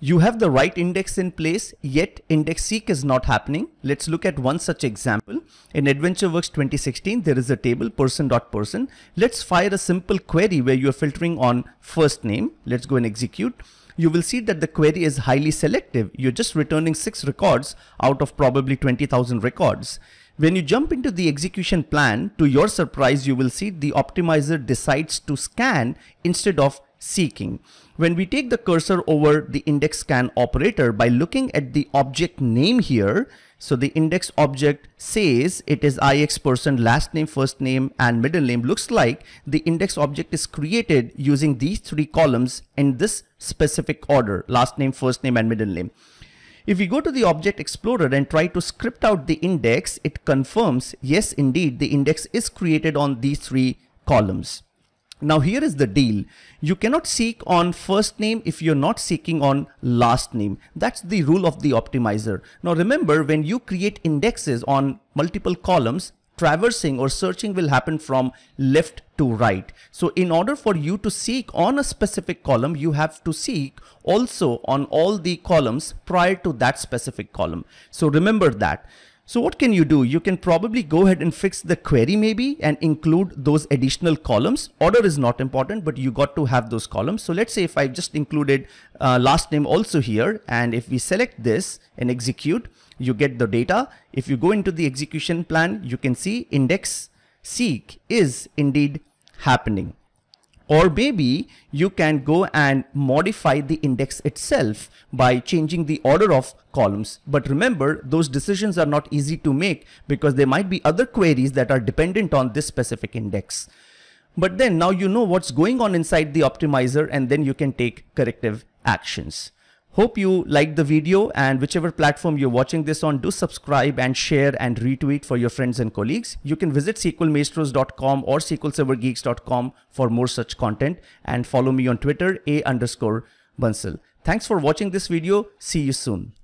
You have the right index in place, yet index seek is not happening. Let's look at one such example. In AdventureWorks 2016, there is a table person.person. Let's fire a simple query where you are filtering on first name. Let's go and execute. You will see that the query is highly selective. You're just returning six records out of probably 20,000 records. When you jump into the execution plan, to your surprise, you will see the optimizer decides to scan instead of seeking. When we take the cursor over the index scan operator by looking at the object name here, so the index object says it is ix person last name, first name and middle name looks like the index object is created using these three columns in this specific order, last name, first name and middle name. If we go to the Object Explorer and try to script out the index, it confirms, yes, indeed, the index is created on these three columns. Now here is the deal. You cannot seek on first name if you're not seeking on last name. That's the rule of the optimizer. Now remember when you create indexes on multiple columns, traversing or searching will happen from left to right. So in order for you to seek on a specific column, you have to seek also on all the columns prior to that specific column. So remember that. So what can you do? You can probably go ahead and fix the query maybe and include those additional columns. Order is not important, but you got to have those columns. So let's say if I just included uh, last name also here, and if we select this and execute, you get the data. If you go into the execution plan, you can see index seek is indeed happening or maybe you can go and modify the index itself by changing the order of columns. But remember, those decisions are not easy to make because there might be other queries that are dependent on this specific index. But then now you know what's going on inside the optimizer and then you can take corrective actions. Hope you liked the video and whichever platform you're watching this on, do subscribe and share and retweet for your friends and colleagues. You can visit SQLmaestros.com or SQLServerGeeks.com for more such content and follow me on Twitter, A underscore Bansal. Thanks for watching this video. See you soon.